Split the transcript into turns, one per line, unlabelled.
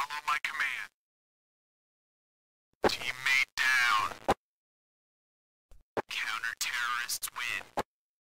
Follow my command. Teammate down. Counter-terrorists win.